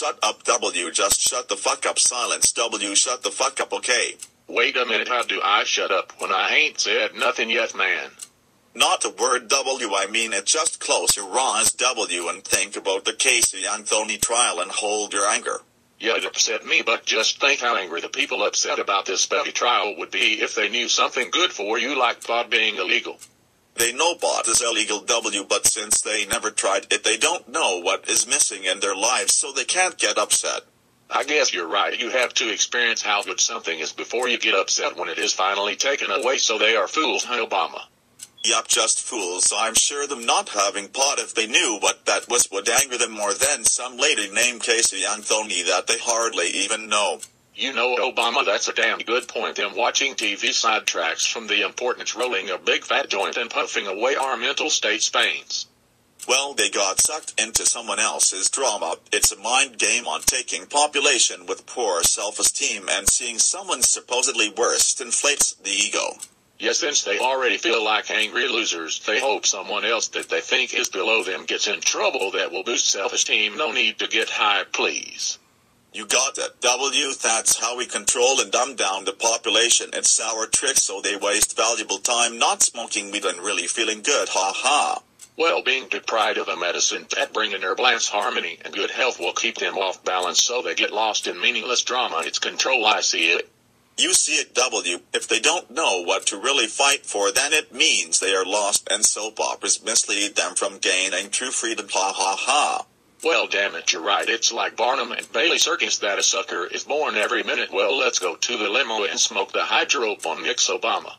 shut up W just shut the fuck up silence W shut the fuck up okay. Wait a minute, how do I shut up when I ain't said nothing yet, man? Not a word W I mean it just close your eyes W and think about the Casey Anthony trial and hold your anger. Yeah, it upset me, but just think how angry the people upset about this Betty trial would be if they knew something good for you like pot being illegal. They know pot is illegal W but since they never tried it they don't know what is missing in their lives so they can't get upset. I guess you're right. You have to experience how good something is before you get upset when it is finally taken away so they are fools, huh, Obama? Yup, just fools. I'm sure them not having pot if they knew what that was would anger them more than some lady named Casey Anthony that they hardly even know. You know, Obama, that's a damn good point. Them watching TV sidetracks from the importance rolling a big fat joint and puffing away our mental state pains. Well, they got sucked into someone else's drama. It's a mind game on taking population with poor self-esteem and seeing someone supposedly worst inflates the ego. Yes, since they already feel like angry losers, they hope someone else that they think is below them gets in trouble that will boost self-esteem. No need to get high, please. You got it, W. That's how we control and dumb down the population. It's our trick so they waste valuable time not smoking weed and really feeling good. Ha ha. Well, being deprived of a medicine that bringing their balance harmony and good health will keep them off balance so they get lost in meaningless drama. It's control, I see it. You see it W. If they don't know what to really fight for, then it means they are lost and soap operas mislead them from gaining true freedom. Ha ha ha. Well, damn it, you're right. It's like Barnum and Bailey Circus that a sucker is born every minute. Well, let's go to the limo and smoke the hydroponics Obama.